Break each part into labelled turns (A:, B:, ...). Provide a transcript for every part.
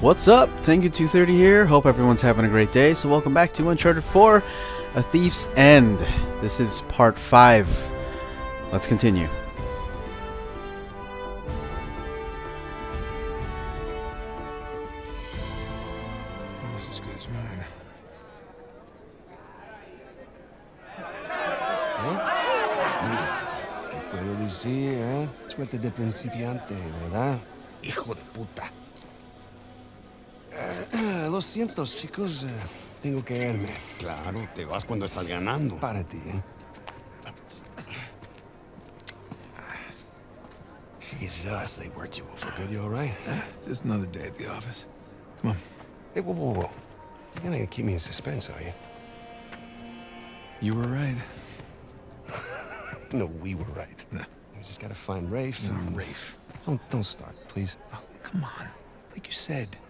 A: What's up? Tengu230 here. Hope everyone's having a great day. So welcome back to Uncharted 4, A Thief's End. This is part 5. Let's continue.
B: Almost as good as mine.
C: Puedo decir, ¿eh? Suerte de principiante, ¿verdad?
B: Hijo de puta.
C: Ah, Lo siento, chicos. eh, tengo que irme.
D: Claro, te vas cuando estás ganando.
C: Para ti, ¿eh? Jesus, they worked you over good. You all right?
B: Just another day at the office. Come on.
C: Hey, whoa, whoa, whoa. You're gonna keep me in suspense, are you?
B: You were right.
C: No, we were right.
B: No.
C: We just gotta find Rafe
B: No,
C: and...
B: Rafe.
C: Don't, don't start, please.
B: Oh, come on. Like you said,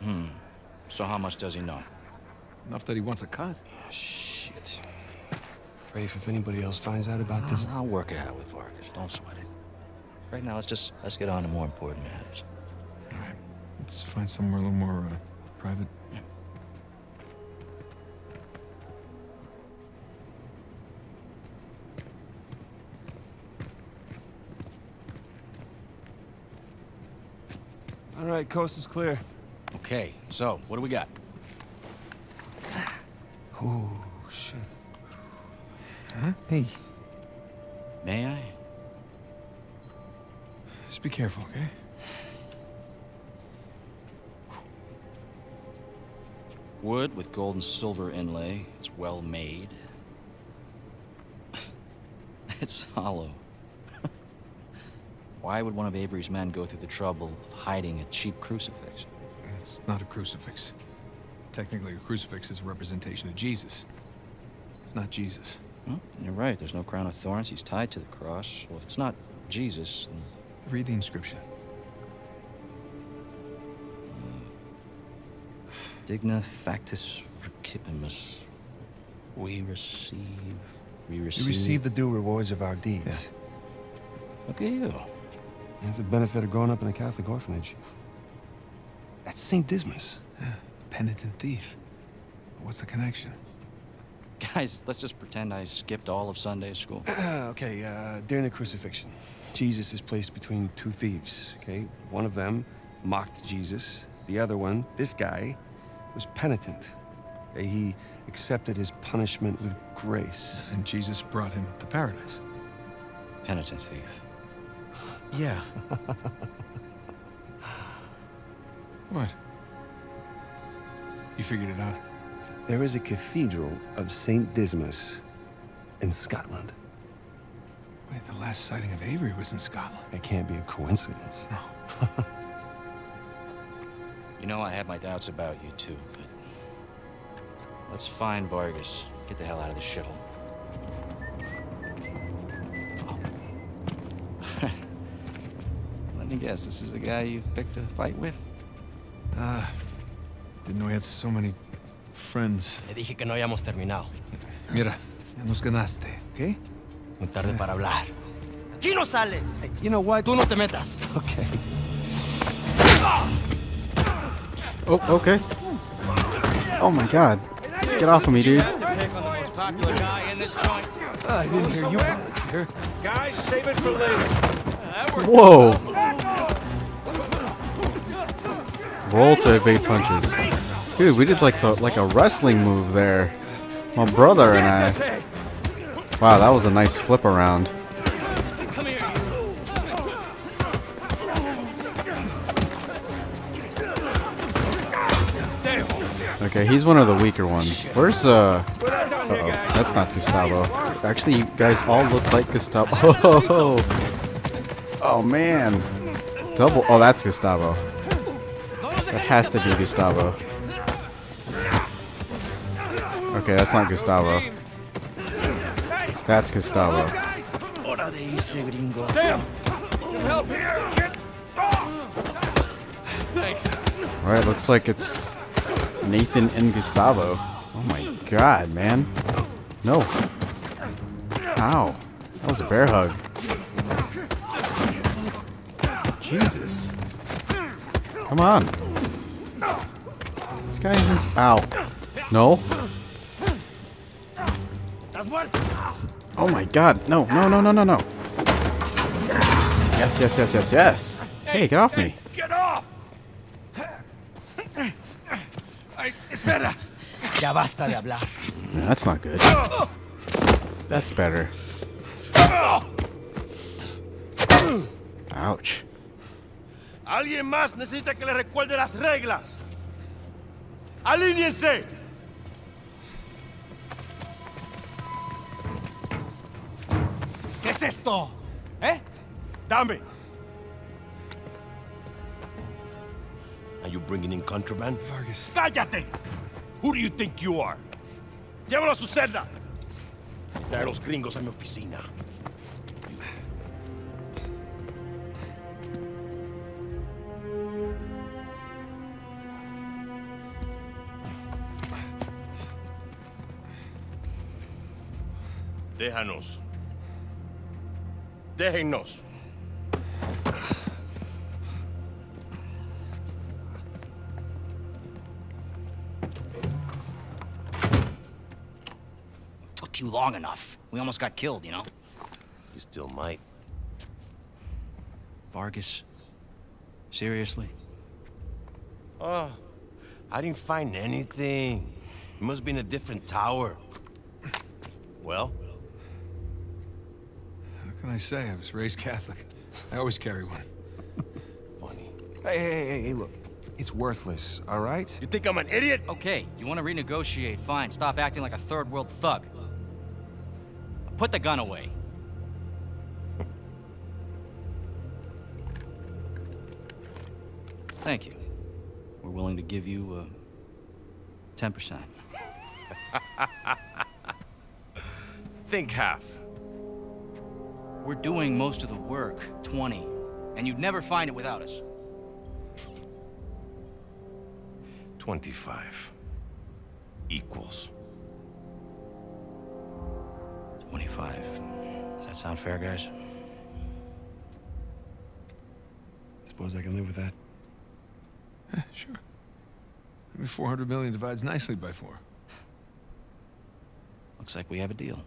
E: Hmm. So how much does he know?
B: Enough that he wants a cut.
C: Shit. Rafe, if anybody else finds out about this...
E: I'll work it out with Vargas. Don't sweat it. Right now, let's just let's get on to more important matters.
B: All right. Let's find somewhere a little more uh, private.
C: All right, coast is clear.
E: Okay. So what do we got?
C: Oh, shit.
B: Huh? Hey,
E: May I?
B: just be careful, okay?
E: Wood with gold and silver inlay. It's well made. it's hollow. Why would one of Avery's men go through the trouble of hiding a cheap crucifix?
B: It's not a crucifix. Technically, a crucifix is a representation of Jesus. It's not Jesus.
E: Hmm? You're right. There's no crown of thorns. He's tied to the cross. Well, if it's not Jesus, then
B: Read the inscription.
E: Digna factis recipimus. We receive. We receive.
C: We receive the due rewards of our deeds.
E: Look at you.
C: It's the benefit of growing up in a Catholic orphanage. That's St. Dismas.
B: Yeah. Penitent thief. What's the connection?
E: Guys, let's just pretend I skipped all of Sunday school.
C: okay, uh, during the crucifixion, Jesus is placed between two thieves, okay? One of them mocked Jesus. The other one, this guy, was penitent. Okay, He accepted his punishment with grace.
B: And Jesus brought him to paradise.
E: Penitent thief.
B: Yeah. what? You figured it out.
C: There is a cathedral of St. Dismas in Scotland.
B: Wait, the last sighting of Avery was in Scotland.
C: It can't be a coincidence. No.
E: You know, I had my doubts about you too, but let's find Vargas. Get the hell out of this shithole. Oh. Let me guess, this is the guy you picked a fight with?
B: Ah, didn't know he had so many friends.
F: Te dije que no hayamos terminado.
B: Mira, ya nos ganaste, ¿ok?
F: Muy tarde para hablar. ¡Aquí no sales!
C: You know what?
F: Tú no te metas.
C: Okay.
A: Oh, okay. Oh my god. Get off of me, dude.
B: I didn't hear you.
G: Guys, save it for later.
A: Whoa. Roll to evade punches. Dude, we did like so like a wrestling move there. My brother and I. Wow, that was a nice flip around. Okay, he's one of the weaker ones. Where's uh? Uh-oh, that's not Gustavo. Actually, you guys all look like Gustavo. Oh, oh man, double. Oh, that's Gustavo. That has to be Gustavo. Okay, that's not Gustavo. That's Gustavo.
F: Hora de irse, gringo. Thanks.
A: Alright, looks like it's Nathan and Gustavo. Oh my god, man. No. Ow. That was a bear hug. Jesus. Come on. Guy isn't. Ow. No. Oh my god. No, no, no, no, no, no. Yes, yes, yes, yes, yes. Hey, get off me.
B: Get off! Espera!
F: Ya basta de hablar.
A: That's not good. That's better. Ouch.
G: Alguien más necesita que le recuerde las reglas. ¡Alíñense!
B: ¿Qué es esto? ¿Eh?
G: Dame.
D: Are you bringing in contraband?
B: Vargas.
G: ¡Cállate! Who do you think you are? Llévalo a su celda.
D: Trae a los gringos a mi oficina. Déjanos. Déjennos.
E: Took you long enough. We almost got killed, you know?
D: You still might.
E: Vargas. Seriously?
D: Oh, I didn't find anything. It must be in a different tower. Well,
B: What can I say? I was raised Catholic. I always carry one.
D: funny.
C: Hey, hey, hey, hey, look. It's worthless, all right?
G: You think I'm an idiot?
E: Okay, you want to renegotiate, fine. Stop acting like a third world thug. Put the gun away. Thank you. We're willing to give you uh, 10%.
D: Think half.
E: We're doing most of the work, 20. And you'd never find it without us.
D: 25. Equals.
E: 25. Does that sound fair, guys?
C: Suppose I can live with that.
B: Eh, sure. I mean, 400 million divides nicely by four.
E: Looks like we have a deal.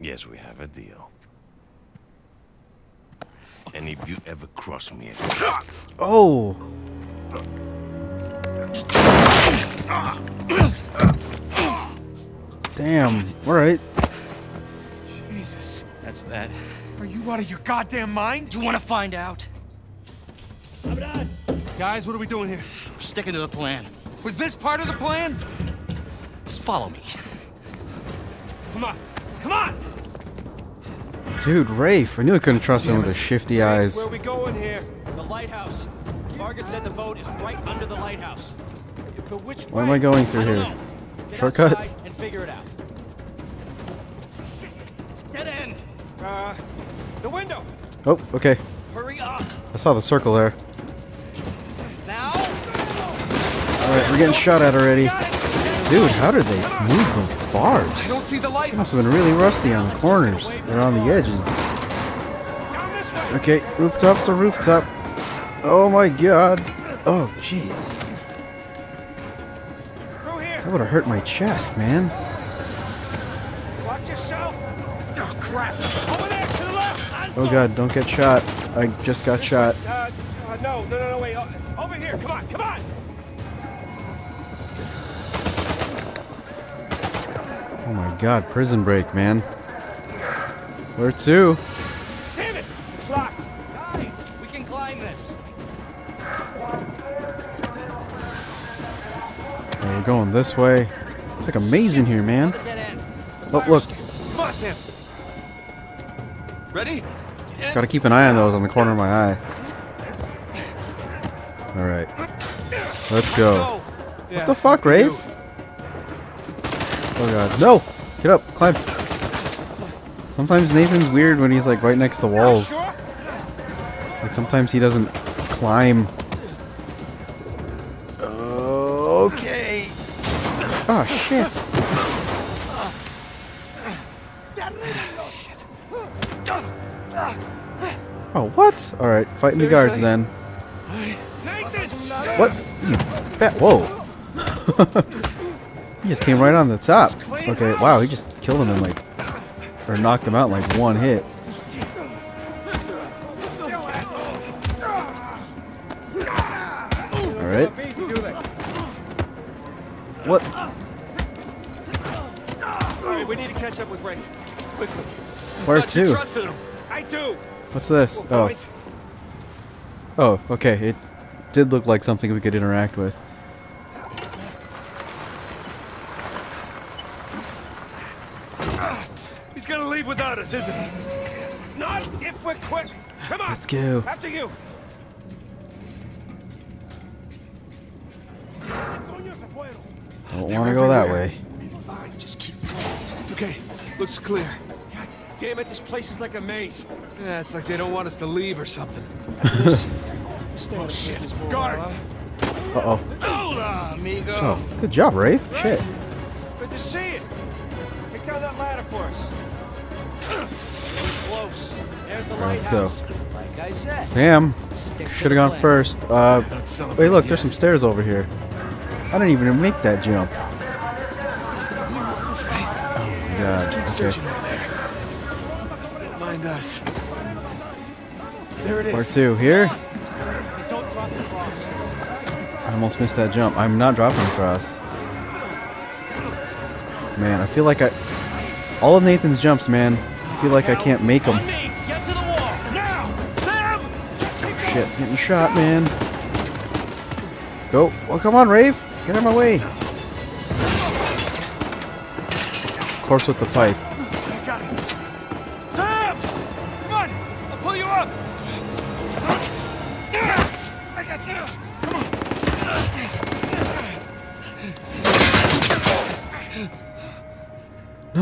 D: Yes, we have a deal. And if you ever cross me again,
A: Oh! Damn. Alright.
B: Jesus.
E: That's that.
B: Are you out of your goddamn mind?
E: You want to find out?
B: Guys, what are we doing here?
E: We're sticking to the plan.
B: Was this part of the plan?
E: Just follow me.
G: Come on. Come on!
A: Dude, Rafe. I knew I couldn't trust him with his shifty eyes.
G: Where we going here?
H: The lighthouse. Vargas said the boat is right under the lighthouse.
G: But which
A: Why am I going through
H: I
A: here? Shortcut?
H: and figure it out. Get in.
G: Uh, the window.
A: Oh, okay.
H: Hurry up.
A: I saw the circle there.
H: Now.
A: Alright, we're getting shot at already. Dude, how did they move those bars?
B: I don't see the light.
A: They must have been really rusty on the corners. They're on the edges.
G: Down this way.
A: Okay, rooftop to rooftop. Oh my god. Oh, jeez. That would have hurt my chest, man.
G: Watch yourself. Oh, crap. Over there to the left.
A: Oh god, don't get shot. I just got shot.
G: Uh, uh, no, no, no, no, wait. Uh, over here. Come on, come on.
A: Oh my god, prison break, man. Where to?
G: Damn it. It's locked.
H: We can climb this.
A: We're going this way. It's like a maze in here, man. Oh, look.
B: Come on, Sam. Ready?
A: Gotta keep an eye on those on the corner of my eye. Alright. Let's go. What the fuck. Rafe? Oh god. No! Get up, climb. Sometimes Nathan's weird when he's like right next to walls. Like sometimes he doesn't climb. Okay. Oh shit. Oh what? Alright, fighting the guards then. What? You bet. Whoa. he just came right on the top. Okay, wow, he just killed him in like. Or knocked him out in like one hit. Alright. What?
G: We need to catch up with Rafe. Quickly.
A: Where to?
G: I do.
A: What's this? Oh. Oh, okay. It did look like something we could interact with.
G: He's gonna leave without us, isn't he? Not if we're quick. Come on.
A: Let's go.
G: After you.
A: Don't want to go that way.
G: Just keep going. Okay, looks clear. God damn it, this place is like a maze.
B: Yeah, it's like they don't want us to leave or something.
G: oh shit. Guard!
A: Uh-oh.
G: Hola, amigo.
A: Oh, good job, Rafe. Shit.
G: Good to see you. Take down that ladder for us.
H: Close. There's the
A: Alright, let's go.
H: Like I said.
A: Sam should have gone
H: plan.
A: first. Uh, wait, look,
B: yet.
A: there's some stairs over here. I didn't even make that jump. Oh my god. Okay.
B: searching over there. Don't mind us. There it is.
A: Part two here.
H: Don't drop the cross.
A: I almost missed that jump. I'm not dropping across. Man, I feel like I. All of Nathan's jumps, man. I feel like I can't make them.
H: On me. Get to the wall. Now. Sam.
A: Shit, getting shot, man. Go. Oh, come on, Rafe. Get out of my way. Of course, with the pipe.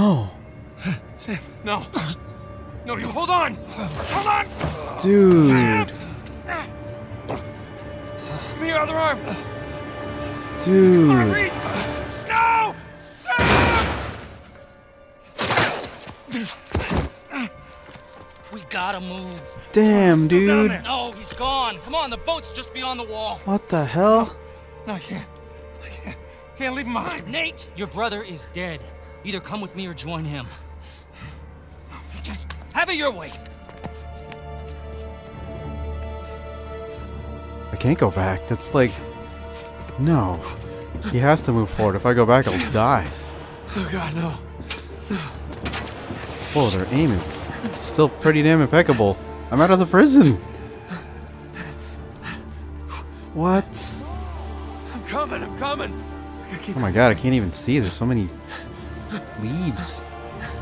A: No.
G: Sam, no. No, you hold on! Hold on!
A: Dude.
G: Give me your other arm!
A: Dude.
G: Reach! No! Sam!
H: We gotta move.
A: Damn,
G: Down
A: dude.
H: No, he's gone. Come on, the boat's just beyond the wall.
A: What the hell?
G: No, I can't. I can't. Can't leave him behind.
H: Nate, your brother is dead. Either come with me or join him. Just have it your way.
A: I can't go back. That's like. No. He has to move forward. If I go back, I'll die.
B: Oh god, no.
A: Whoa, their aim is still pretty damn impeccable. I'm out of the prison. What?
B: I'm coming, I'm coming.
A: Oh my god, I can't even see. There's so many leaves.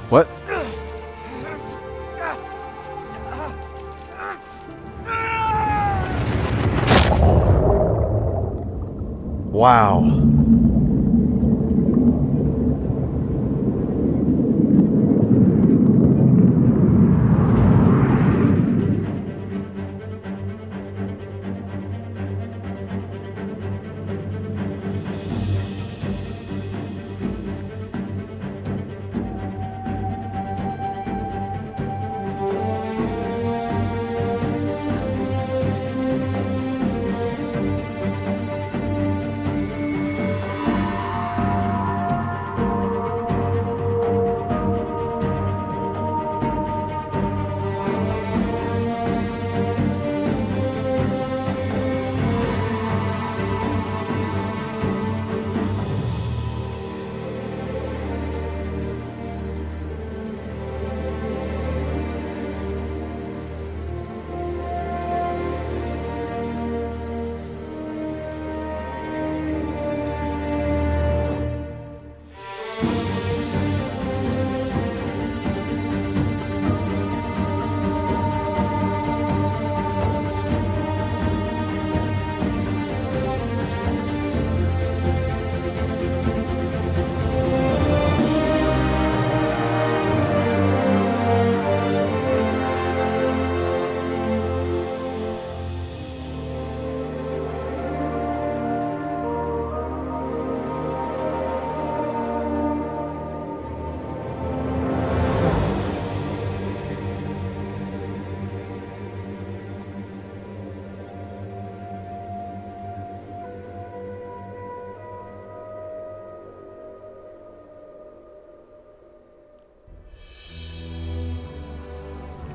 A: What? Wow.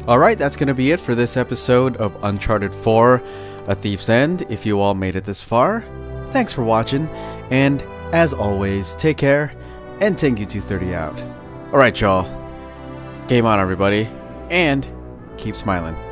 A: Alright, that's going to be it for this episode of Uncharted 4 A Thief's End. If you all made it this far, thanks for watching, and as always, take care, and Tengu 230 out. Alright, y'all. Game on, everybody, and keep smiling.